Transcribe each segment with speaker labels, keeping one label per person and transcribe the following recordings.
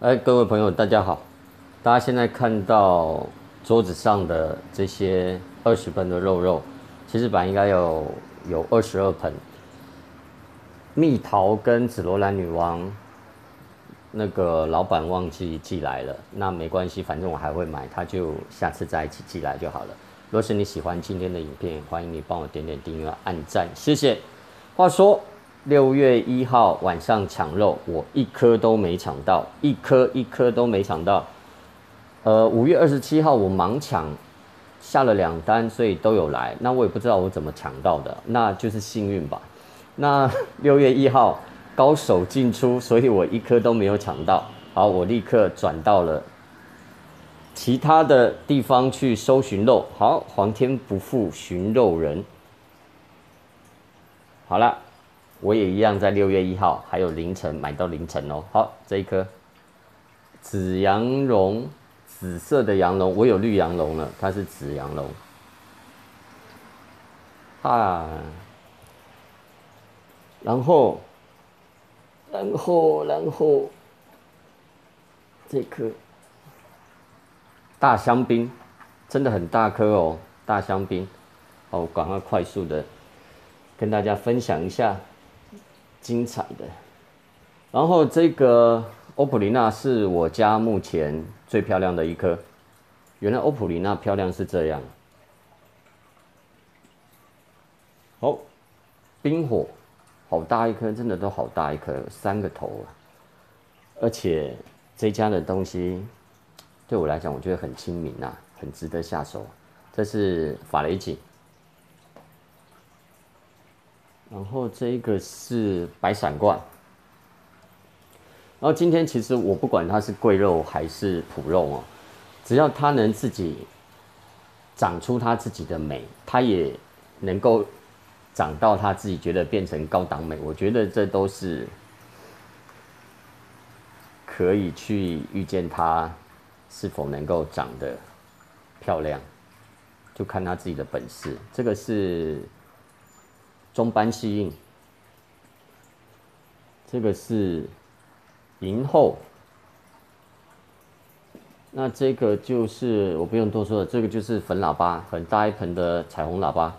Speaker 1: 哎，各位朋友，大家好！大家现在看到桌子上的这些二十盆的肉肉，其实本来应该有有二十二盆。蜜桃跟紫罗兰女王，那个老板忘记寄来了，那没关系，反正我还会买，他就下次再一起寄来就好了。若是你喜欢今天的影片，欢迎你帮我点点订阅、按赞，谢谢。话说。六月一号晚上抢肉，我一颗都没抢到，一颗一颗都没抢到。呃，五月二十七号我盲抢下了两单，所以都有来。那我也不知道我怎么抢到的，那就是幸运吧。那 六月一号高手进出，所以我一颗都没有抢到。好，我立刻转到了其他的地方去搜寻肉。好，皇天不负寻肉人。好了。我也一样，在六月一号还有凌晨买到凌晨哦。好，这一颗紫羊绒，紫色的羊绒，我有绿羊绒了，它是紫羊绒。啊，然后，然后，然后，这颗大香槟，真的很大颗哦，大香槟。好，赶快快速的跟大家分享一下。精彩的，然后这个欧普丽娜是我家目前最漂亮的一颗。原来欧普丽娜漂亮是这样。好，冰火，好大一颗，真的都好大一颗，三个头啊！而且这家的东西对我来讲，我觉得很亲民啊，很值得下手。这是法雷锦。然后这一个是白闪冠，然后今天其实我不管它是贵肉还是普肉哦，只要它能自己长出它自己的美，它也能够长到它自己觉得变成高档美，我觉得这都是可以去预见它是否能够长得漂亮，就看它自己的本事。这个是。中斑细印，这个是银后，那这个就是我不用多说了，这个就是粉喇叭，很大一盆的彩虹喇叭。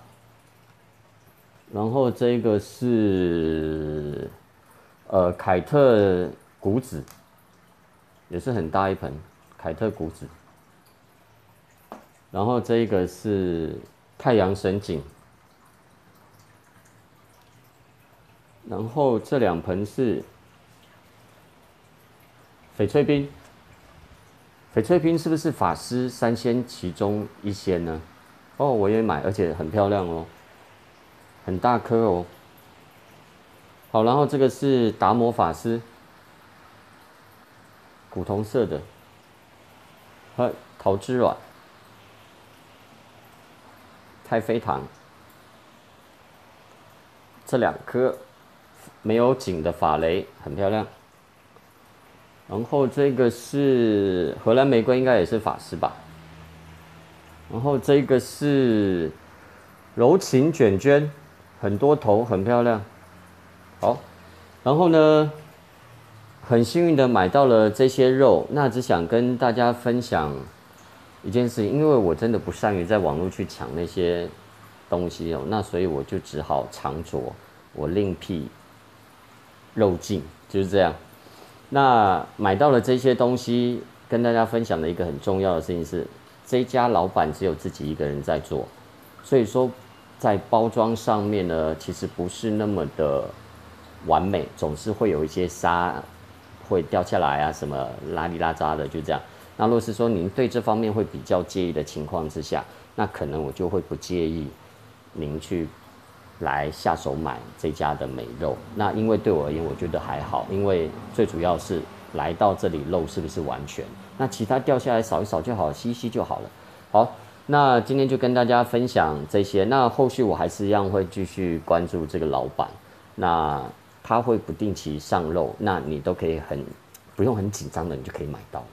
Speaker 1: 然后这个是呃凯特谷子，也是很大一盆凯特谷子。然后这个是太阳神井。然后这两盆是翡翠冰，翡翠冰是不是法师三仙其中一仙呢？哦，我也买，而且很漂亮哦，很大颗哦。好，然后这个是达摩法师，古铜色的，和桃之卵，太妃糖，这两颗。没有景的法雷很漂亮，然后这个是荷兰玫瑰，应该也是法师吧。然后这个是柔情卷卷，很多头，很漂亮。好，然后呢，很幸运的买到了这些肉，那只想跟大家分享一件事情，因为我真的不善于在网络去抢那些东西哦，那所以我就只好藏着，我另辟。肉镜就是这样。那买到了这些东西，跟大家分享的一个很重要的事情是，这家老板只有自己一个人在做，所以说在包装上面呢，其实不是那么的完美，总是会有一些沙会掉下来啊，什么拉里拉扎的，就这样。那若是说您对这方面会比较介意的情况之下，那可能我就会不介意您去。来下手买这家的美肉，那因为对我而言，我觉得还好，因为最主要是来到这里肉是不是完全？那其他掉下来扫一扫就好，吸一吸就好了。好，那今天就跟大家分享这些。那后续我还是一样会继续关注这个老板，那他会不定期上肉，那你都可以很不用很紧张的，你就可以买到，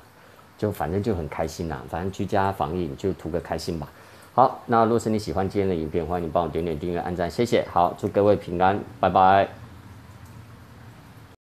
Speaker 1: 就反正就很开心啦。反正居家防疫，你就图个开心吧。好，那如果是你喜欢今天的影片，欢迎你帮我点点订阅、按赞，谢谢。好，祝各位平安，拜拜。